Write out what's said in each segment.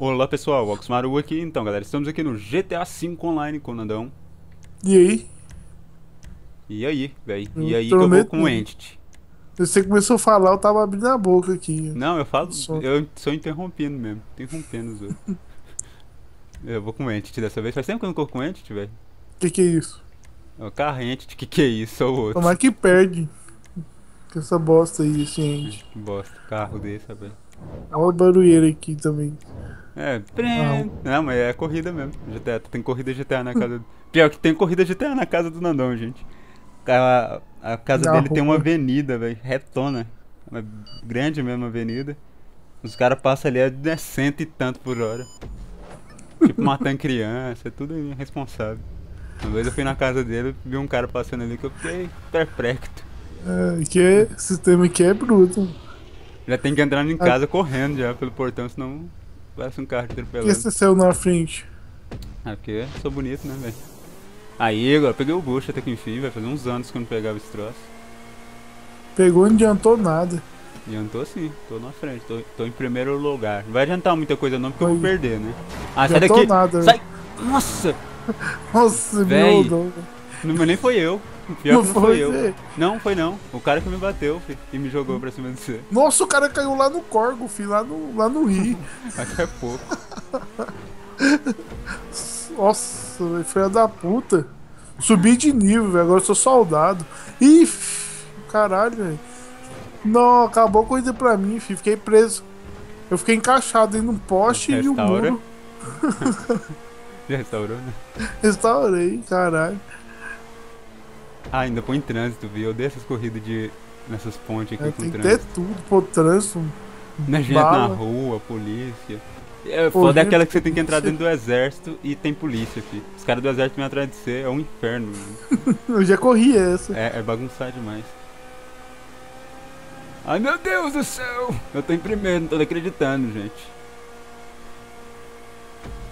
Olá pessoal, Oxmaru aqui. Então galera, estamos aqui no GTA V Online com o Nandão. E aí? E aí, véi? Eu E aí que eu vou com o. Entity. Você começou a falar, eu tava abrindo a boca aqui. Não, eu falo, Só- eu sou interrompendo mesmo. Interrompendo os outros. eu vou com o Entity dessa vez. Faz tempo que eu não corro com o Entity, velho. Que que é isso? É o carro Entity, que que é isso? É o outro. Tomar que perde. Com essa bosta aí, gente. Que bosta, carro desse, velho. Olha o barulheiro aqui também. É, pre- não, mas é corrida mesmo. GTA, tem corrida GTA na casa. Pior que tem corrida GTA na casa do Nandão, gente. A, a casa Na dele tem uma avenida, velho, retona. Uma grande mesmo avenida. Os caras passam ali a é cento e tanto por hora. Tipo, matando criança, é tudo irresponsável. Uma vez eu fui na casa dele, vi um cara passando ali que eu fiquei perplexo. É, que sistema aqui é bruto. Já tem que entrar em casa correndo já pelo portão, senão parece um carro Por que você saiu na frente? Ah, porque sou bonito, né, velho? Aí, agora peguei o bucho até que enfim, vai fazer uns anos que eu não pegava esse troço. Pegou e não adiantou nada. Eu não tô na frente, tô, tô em primeiro lugar. Não vai adiantar muita coisa não, porque eu vou Oi. perder, né? Ah, sai Adiantou daqui! nada. Sai! Nossa! Nossa, meu Deus. Não, mas nem foi eu. Pior Não que não foi foi eu. Não, foi não. O cara que me bateu, filho, e me jogou pra cima de você. Nossa, o cara caiu lá no Corgo, filho, lá no, lá no Rio. Até pouco. Nossa, velho, filha da puta. Subi de nível, velho. Agora eu sou soldado. Ih, caralho, velho. Não, acabou a coisa pra mim, filho. Fiquei preso. Eu fiquei encaixado aí num poste e um muro. Já restaurou, né? Restaurei, caralho. Ah, ainda põe trânsito, viu? Eu dei essas corridas de. nessas pontes aqui É, com tem trânsito. ter tudo, pô, trânsito. Na gente Bala. na rua, polícia. É, Pô, foda é gente, aquela que você tem que entrar dentro do exército e tem polícia, filho. Os caras do exército vêm atrás de você, é um inferno. Eu já corri essa. É, é bagunçar demais. Ai meu Deus do céu! Eu tô em primeiro, não tô acreditando, gente.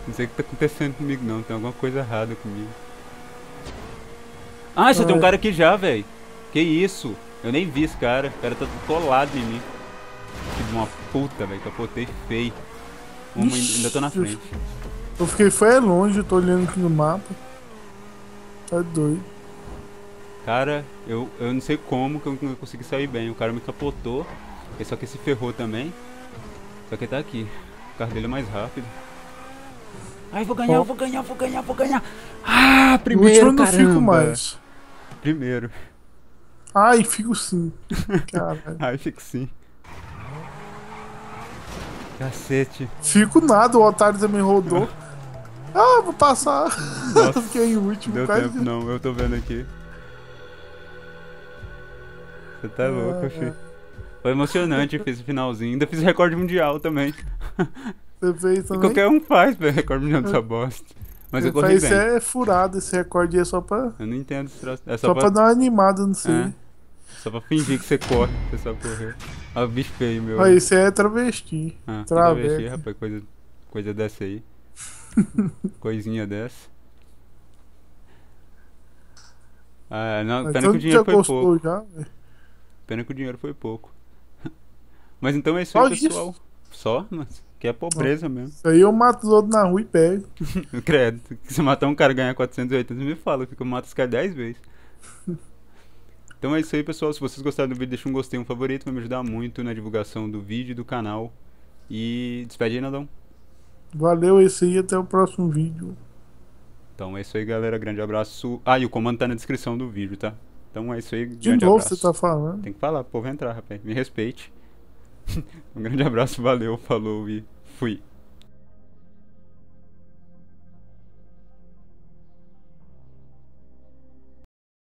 Não sei o que tá acontecendo comigo não, tem alguma coisa errada comigo. Ah, só tem um Ai. cara aqui já, velho. Que isso? Eu nem vi esse cara, o cara tá colado em mim. De uma puta, velho, capotei feio. Uma, Ixi, ainda tô na frente. Eu fiquei foi é longe, eu tô olhando aqui no mapa. Tá doido. Cara, eu, eu não sei como que eu não consegui sair bem. O cara me capotou, só que se ferrou também. Só que tá aqui. O carro dele é mais rápido. Ai, vou ganhar, Ó. vou ganhar, vou ganhar, vou ganhar. Ah, primeiro, eu não caramba. fico mais. Primeiro. Ai, fico sim. Caralho. Ai, fico sim. Cacete. Fico nada, o otário também rodou. Ah, vou passar. Nossa, Fiquei em último, deu quase. tempo não, eu tô vendo aqui. Você tá louco, Ah, filho. Foi emocionante, fiz o finalzinho. Ainda fiz recorde mundial também. Você fez E também? qualquer um faz, velho, recorde mundial dessa bosta. Mas eu corri Isso é furado, esse recorde aí é só pra, Eu não entendo esse troço. É só, só pra, pra dar uma animada, não sei. É. só pra fingir que você corre, que você sabe correr. Olha o bicho feio, meu. Olha, isso é travesti. Ah, Traveco. travesti, rapaz, coisa, coisa dessa aí. Coisinha dessa. Ah, não, Mas pena que o dinheiro foi pouco. já. Pena que o dinheiro foi pouco. Mas então é isso aí, isso? Só? Mas que é pobreza mesmo. Isso aí eu mato os outros na rua e pego. Credo. Se matar um cara e ganhar 480, me fala, que eu mato esse cara 10 vezes. Então é isso aí, pessoal. Se vocês gostaram do vídeo, deixa um gostei, um favorito. Vai me ajudar muito na divulgação do vídeo e do canal. E despede aí, Naldão. Valeu esse aí, até o próximo vídeo. Então é isso aí, galera. Grande abraço. Ah, e o comando tá na descrição do vídeo, tá? Então é isso aí. De novo abraço. você tá falando. Tem que falar pro povo entrar, rapaz. Me respeite. um grande abraço, valeu, falou e fui.